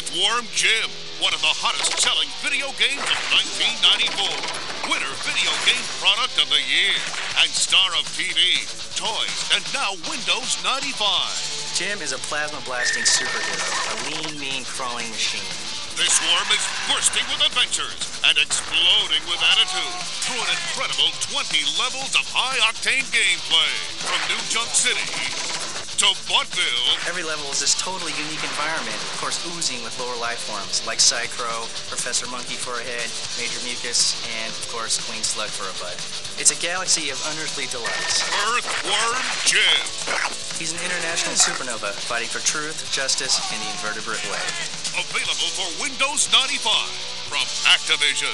Earthworm Jim, one of the hottest selling video games of 1994. Winner Video Game Product of the Year. And star of TV, toys, and now Windows 95. Jim is a plasma blasting superhero, a lean, mean, crawling machine. This worm is bursting with adventures and exploding with attitude through an incredible 20 levels of high octane gameplay. From New Junk City to Buttville. Every level is this totally unique environment, of course, oozing with lower life forms like Psy-Crow, Professor Monkey for a head, Major Mucus, and, of course, Queen Slug for a butt. It's a galaxy of unearthly delights. Earthworm Jim. He's an international supernova fighting for truth, justice, and the invertebrate way. Available for Windows 95 from Activision.